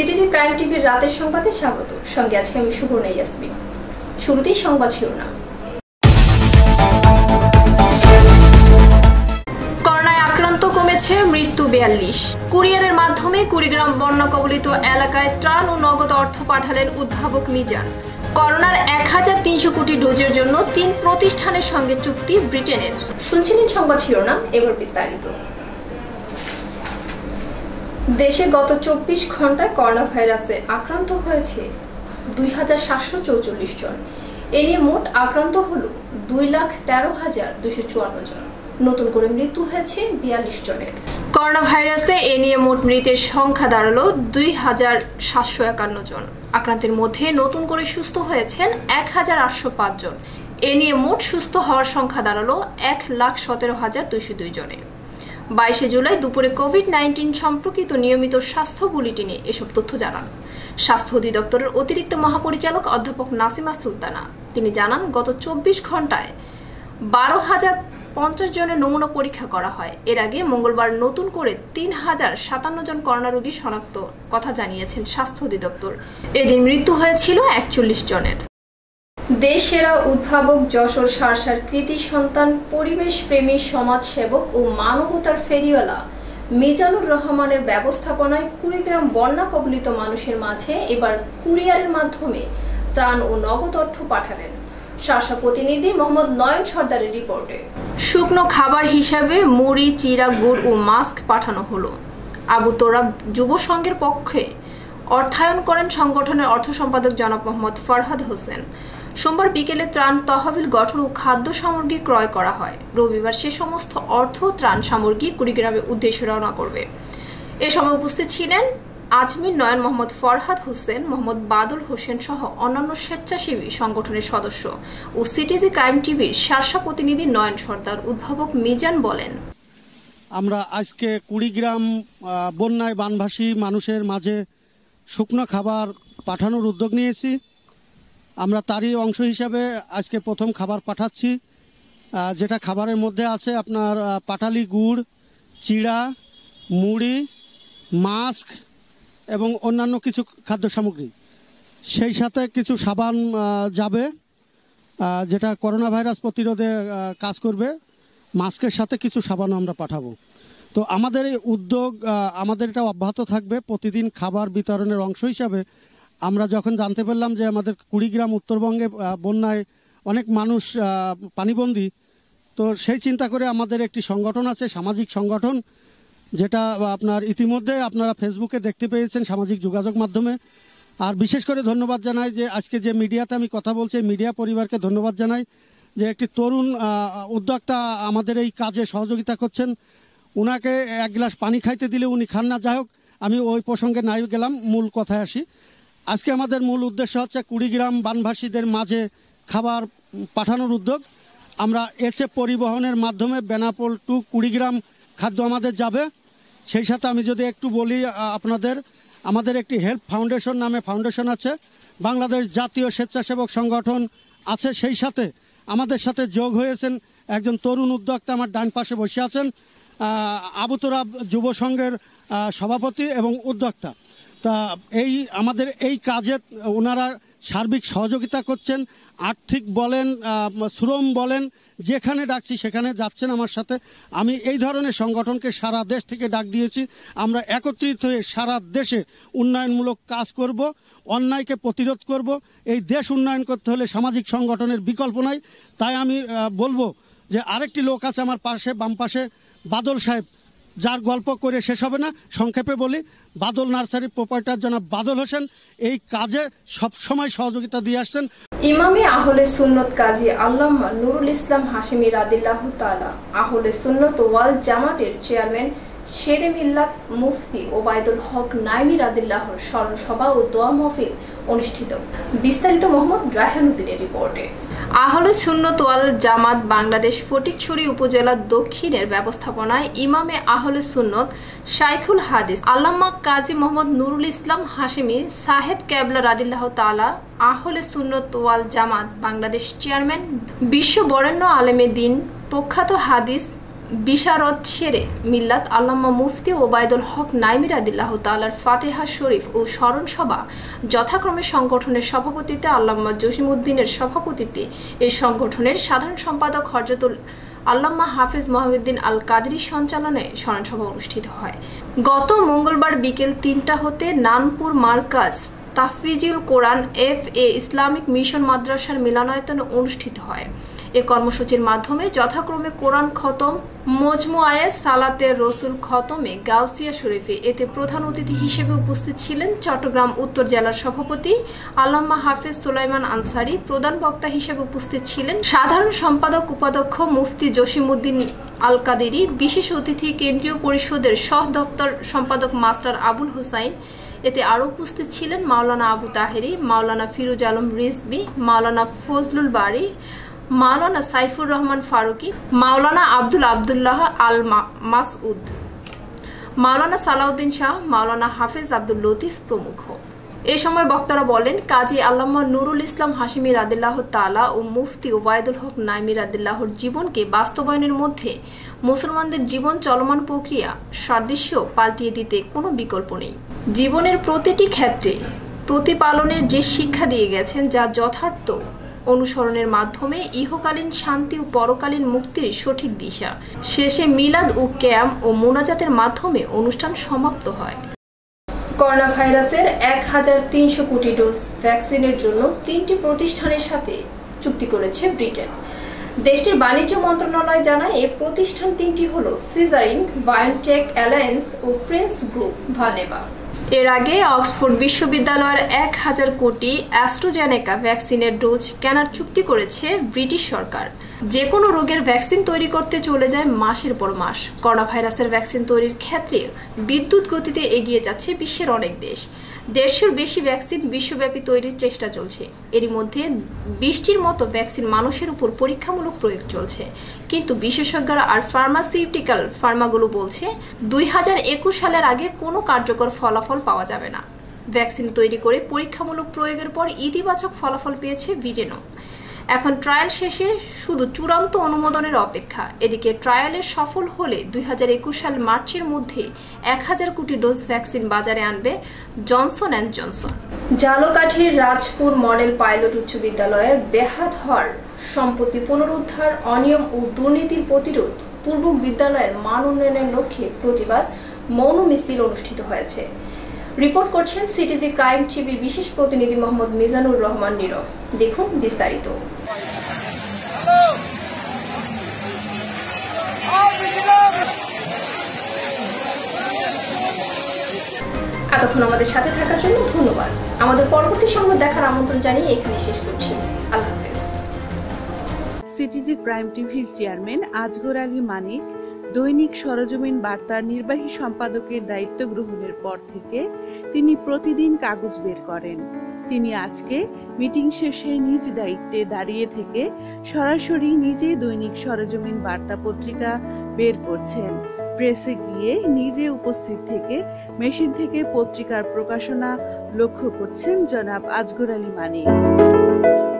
CTG crime টিভির রাতের সংবাদে স্বাগত। সঙ্গে আছি আমি সুবর্ণা ইয়াসমিন। শুরুতেই সংবাদ শিরোনাম। করোনায় আক্রান্ত কমেছে মৃত্যু বিয়াল্লিশ। কুরিয়ারের মাধ্যমে কুড়িগ্রাম বন্যা কবলিত এলাকায় ত্রাণ ও নগদ অর্থ পাঠালেন উদ্ভাবক মিজান। করোনার এক হাজার তিনশো কোটি ডোজের জন্য তিন প্রতিষ্ঠানের সঙ্গে চুক্তি ব্রিটেনের। শুনছিলেন সংবাদ শিরোনাম, এবার বিস্তারিত। দেশে গত চব্বিশ ঘন্টায় করোনা ভাইরাসে আক্রান্ত হয়েছে দুই হাজার সাতশো চৌচল্লিশ জন। এ নিয়ে মোট আক্রান্ত হল দুই লাখ তেরো হাজার দুশো চুয়ান্ন জন। নতুন করে মৃত্যু হয়েছে বিয়াল্লিশ জনের। করোনা ভাইরাসে এ নিয়ে মোট মৃতের সংখ্যা দাঁড়াল দুই হাজার সাতশো একান্ন জন। আক্রান্তের মধ্যে নতুন করে সুস্থ হয়েছেন এক হাজার আটশো পাঁচ জন। এ নিয়ে মোট সুস্থ হওয়ার সংখ্যা দাঁড়াল এক লাখ সতেরো হাজার দুইশো দুই জনে। বাইশে জুলাই দুপুরে কোভিড নাইন্টিন সম্পর্কিত নিয়মিত স্বাস্থ্য বুলেটিনে এসব তথ্য জানান। স্বাস্থ্য অধিদপ্তরের অতিরিক্ত মহাপরিচালক অধ্যাপক নাসিমা সুলতানা। তিনি জানান, গত চব্বিশ ঘন্টায় বারো হাজার পঞ্চাশ জনের নমুনা পরীক্ষা করা হয়। এর আগে মঙ্গলবার নতুন করে তিন হাজার সাতান্ন জন করোনা রোগী শনাক্ত কথা জানিয়েছেন স্বাস্থ্য অধিদপ্তর। এদিন মৃত্যু হয়েছিল একচল্লিশ জনের। দেশ সেরা উদ্ভাবক যশোর সারসার কৃতি সন্তান পরিবেশ প্রেমী সমাজসেবক ও মানবতার ফেরিওয়ালা মিজানুর রহমানের ব্যবস্থাপনায় কুড়িগ্রাম বন্যা কবলিত মানুষের মাঝে এবার কুরিয়ারের মাধ্যমে ত্রাণ ও নগদ অর্থ পাঠালেন। শাসা প্রতিনিধি মোহাম্মদ নয়ন সর্দারের রিপোর্টে। শুকনো খাবার হিসাবে মুড়ি, চিরা, গুড় ও মাস্ক পাঠানো হলো। আবু তোরা যুব সংঘের পক্ষে অর্থায়ন করেন সংগঠনের অর্থ সম্পাদক জনাব মোহাম্মদ ফরহাদ হোসেন। সোমবার বিকেলে ত্রাণ তহবিল গঠন ও খাদ্য সামগ্রী ক্রয় করা হয়। রবিবার সে সমস্ত অর্থ ত্রাণ সামগ্রী কুড়িগ্রামের উদ্দেশ্যে রওনা করবে। এ সময় উপস্থিত ছিলেন আজমির নয়ন মোহাম্মদ ফরহাদ হোসেন, মোহাম্মদ বাদল হোসেন সহ অন্যান্য স্বেচ্ছাসেবী সংগঠনের সদস্য ও সিটিজি ক্রাইম টিভির শার্শা প্রতিনিধি নয়ন সর্দার, উদ্ভাবক মিজান বলেন। আমরা আজকে কুড়িগ্রাম বন্যায় বানভাসী মানুষের মাঝে শুকনো খাবার পাঠানোর উদ্যোগ নিয়েছি। আমরা তারই অংশ হিসাবে আজকে প্রথম খাবার পাঠাচ্ছি। যেটা খাবারের মধ্যে আছে আপনার পাটালি গুড়, চিড়া, মুড়ি, মাস্ক এবং অন্যান্য কিছু খাদ্য সামগ্রী। সেই সাথে কিছু সাবান যাবে যেটা করোনা ভাইরাস প্রতিরোধে কাজ করবে। মাস্কের সাথে কিছু সাবানও আমরা পাঠাবো। তো আমাদের এই উদ্যোগ আমাদের এটা অব্যাহত থাকবে। প্রতিদিন খাবার বিতরণের অংশ হিসাবে আমরা যখন জানতে পারলাম যে আমাদের কুড়িগ্রাম, উত্তরবঙ্গে বন্যায় অনেক মানুষ পানিবন্দী, তো সেই চিন্তা করে আমাদের একটি সংগঠন আছে, সামাজিক সংগঠন, যেটা আপনার ইতিমধ্যে আপনারা ফেসবুকে দেখতে পেয়েছেন সামাজিক যোগাযোগ মাধ্যমে। আর বিশেষ করে ধন্যবাদ জানাই যে আজকে যে মিডিয়াতে আমি কথা বলছি মিডিয়া পরিবারকে ধন্যবাদ জানাই যে একটি তরুণ উদ্যোক্তা আমাদের এই কাজে সহযোগিতা করছেন। ওনাকে এক গ্লাস পানি খাইতে দিলে উনি খান না। যাই হোক, আমি ওই প্রসঙ্গে নাই গেলাম, মূল কথায় আসি। আজকে আমাদের মূল উদ্দেশ্য হচ্ছে কুড়িগ্রাম বানভাসীদের মাঝে খাবার পাঠানোর উদ্যোগ। আমরা এসে পরিবহনের মাধ্যমে বেনাপোল টু কুড়িগ্রাম খাদ্য আমাদের যাবে। সেই সাথে আমি যদি একটু বলি আপনাদের আমাদের একটি হেল্প ফাউন্ডেশন নামে ফাউন্ডেশন আছে। বাংলাদেশ জাতীয় স্বেচ্ছাসেবক সংগঠন আছে। সেই সাথে আমাদের সাথে যোগ হয়েছেন একজন তরুণ উদ্যোক্তা আমার ডান পাশে বসে আছেন আহ, আবু তোরাব যুব সংঘের সভাপতি এবং উদ্যোক্তা। তা এই আমাদের এই কাজে ওনারা সার্বিক সহযোগিতা করছেন, আর্থিক বলেন শ্রম বলেন, যেখানে ডাকছি সেখানে যাচ্ছেন আমার সাথে। আমি এই ধরনের সংগঠনকে সারা দেশ থেকে ডাক দিয়েছি। আমরা একত্রিত হয়ে সারা দেশে উন্নয়নমূলক কাজ করব, অন্যায়কে প্রতিরোধ করব। এই দেশ উন্নয়ন করতে হলে সামাজিক সংগঠনের বিকল্প নাই। তাই আমি বলব যে আরেকটি লোক আছে আমার পাশে, বাম পাশে, বাদল সাহেব, যার গল্প করে শেষ হবে না। সংক্ষেপে বলি বাদল নার্সারি প্রোপাইটার জনাব বাদল হোসেন এই কাজে সব সময় সহযোগিতা দিয়ে আসছেন। ইমামে আহলে সুন্নত কাজী আল্লামা নুরুল ইসলাম হাশিমি রাদিল্লাহ তালা আহলে সুন্নত ওয়াল জামাতের চেয়ারম্যান শেরে মিল্লাত মুফতি ওবায়দুল হক নাইমি রাদিল্লাহর স্মরণ সভা ও দোয়া মহফিল অনুষ্ঠিত। বিস্তারিত মোহাম্মদ রায়হানুদ্দিনের রিপোর্টে। আহলে সুন্নত ওয়াল জামাত বাংলাদেশ ফটিকছড়ি উপজেলা দক্ষিণের ব্যবস্থাপনায় ইমামে আহলে সুন্নত শাইখুল হাদিস, আল্লামা কাজী মোহাম্মদ নুরুল ইসলাম হাশিমি, সাহেব ক্যাবলা রাদিল্লাহ তালা আহলে সুন্নত ওয়াল জামাত বাংলাদেশ চেয়ারম্যান, বিশ্ব বরেণ্য আলেমে দিন, প্রখ্যাত হাদিস বিশারদ সেরে মিল্লাত আল্লামা মুফতি ওবায়দুল হক নাইমির আদিল্লাহ তালার ফাতেহা শরীফ ও স্মরণ সভা যথাক্রমে সংগঠনের সভাপতিত্বে আল্লামা জসিমউদ্দিনের সভাপতিত্বে এই সংগঠনের সাধারণ সম্পাদক হরজতুল আল্লামা হাফিজ মহিউদ্দিন আল কাদেরির সঞ্চালনে স্মরণসভা অনুষ্ঠিত হয়। গত মঙ্গলবার বিকেল তিনটা হতে নানপুর মার্কাজ Tafizul Quran F A Islamic mission মাদ্রাসার মিলনায়তনে অনুষ্ঠিত হয়। এ কর্মসূচির মাধ্যমে যথাক্রমে কোরআন খতম মজমুআয়ে সালাতের রসুল খতমে গাউসিয়া শরীফে এতে প্রধান অতিথি হিসেবে উপস্থিত ছিলেন চট্টগ্রাম উত্তর জেলার সভাপতি আল্লামা হাফেজ সুলাইমান আনসারি, প্রধান বক্তা হিসেবে উপস্থিত ছিলেন সাধারণ সম্পাদক উপাধ্যক্ষ মুফতি জসিমউদ্দিন আল কাদেরি বিশেষ অতিথি কেন্দ্রীয় পরিষদের সহ দপ্তর সম্পাদক মাস্টার আবুল হুসাইন, এতে আরও উপস্থিত ছিলেন মাওলানা আবু তাহেরি, মাওলানা ফিরোজ আলম রিজবি মাওলানা ফজলুল বাড়ি মাওলানা সাইফুর রহমান ফারুকি, মাওলানা আব্দুল আবদুল্লাহ আল মাসউদ। মাওলানা সালাউদ্দিন শাহ, মাওলানা হাফেজ আব্দুল লতিফ প্রমুখ। এ সময় বক্তারা বলেন, কাজী আল্লামা নুরুল ইসলাম হাসিমি রাদিল্লাহ তালা ও মুফতি ওবায়দুল হক নাইমি রাদিল্লাহর জীবনকে বাস্তবায়নের মধ্যে মুসলমানদের জীবন চলমান প্রক্রিয়া সাদৃশ্য পাল্টিয়ে দিতে কোনো বিকল্প নেই। জীবনের প্রতিটি ক্ষেত্রে প্রতিপালনের যে শিক্ষা দিয়ে গেছেন, যা যথার্থ অনুসরণের মাধ্যমে ইহকালীন শান্তি ও পরকালীন মুক্তির সঠিক দিশা। শেষে মিলাদ ও ক্যাম ও মোনাজাতের মাধ্যমে অনুষ্ঠান সমাপ্ত হয়। করোনা ভাইরাসের এক হাজার তিনশো কোটি ডোজ ভ্যাকসিনের জন্য তিনটি প্রতিষ্ঠানের সাথে চুক্তি করেছে ব্রিটেন। দেশটির বাণিজ্য মন্ত্রণালয় জানায়, এ প্রতিষ্ঠান তিনটি হল ফিজারিং বায়োটেক অ্যালায়েন্স ও ফ্রেন্স গ্রুপ ভানেবা এর আগে অক্সফোর্ড বিশ্ববিদ্যালয়ের এক হাজার কোটি অ্যাস্ট্রোজেনেকা ভ্যাকসিনের ডোজ কেনার চুক্তি করেছে ব্রিটিশ সরকার। যে কোনো রোগের ভ্যাকসিন তৈরি করতে চলে যায় মাসের পর মাস। করোনা ভাইরাসের ভ্যাকসিন তৈরির ক্ষেত্রে বিদ্যুৎ গতিতে এগিয়ে যাচ্ছে বিশ্বের অনেক দেশ। দেড়শোর বেশি ভ্যাকসিন বিশ্বব্যাপী তৈরির চেষ্টা চলছে। এরই মধ্যে বিশটির মতো ভ্যাকসিন মানুষের উপর পরীক্ষামূলক প্রয়োগ চলছে। কিন্তু বিশেষজ্ঞরা আর ফার্মাসিউটিক্যাল ফার্মাগুলো বলছে, দুই হাজার একুশ সালের আগে কোনো কার্যকর ফলাফল পাওয়া যাবে না। ভ্যাকসিন তৈরি করে পরীক্ষামূলক প্রয়োগের পর ইতিবাচক ফলাফল পেয়েছে ব্রিটেনও এখন ট্রায়াল শেষে শুধু চূড়ান্ত অনুমোদনের অপেক্ষা। এদিকে ট্রায়ালে সফল হলে দুই হাজার একুশ সাল মার্চের মধ্যে এক হাজার কোটি ডোজ ভ্যাকসিন বাজারে আনবে জনসন অ্যান্ড জনসন। জালকাঠির রাজপুর মডেল পাইলট উচ্চ বিদ্যালয়ের বেহাত হর সম্পত্তি পুনরুদ্ধার, অনিয়ম ও দুর্নীতির প্রতিরোধ পূর্ব বিদ্যালয়ের মান উন্নয়নের লক্ষ্যে প্রতিবাদ মৌন মিছিল অনুষ্ঠিত হয়েছে। রিপোর্ট করছেন সিটিজি ক্রাইম টিভির বিশেষ প্রতিনিধি মোহাম্মদ মিজানুর রহমান নীরব। দেখুন বিস্তারিত। এতক্ষণ আমাদের সাথে থাকার জন্য ধন্যবাদ। আমাদের পরবর্তী সংবাদ দেখার আমন্ত্রণ জানিয়ে এখানে শেষ করছি। আল্লাহ সিটিজি প্রাইম টিভির চেয়ারম্যান আজগর আলী মানিক দৈনিক সরজমিন বার্তার নির্বাহী সম্পাদকের দায়িত্ব গ্রহণের পর থেকে তিনি প্রতিদিন কাগজ বের করেন। তিনি আজকে মিটিং শেষে নিজ দায়িত্বে দাঁড়িয়ে থেকে সরাসরি নিজে দৈনিক সরজমিন বার্তা পত্রিকা বের করছেন। প্রেসে গিয়ে নিজে উপস্থিত থেকে মেশিন থেকে পত্রিকার প্রকাশনা লক্ষ্য করছেন জনাব আজগর আলী মানিক